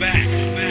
back.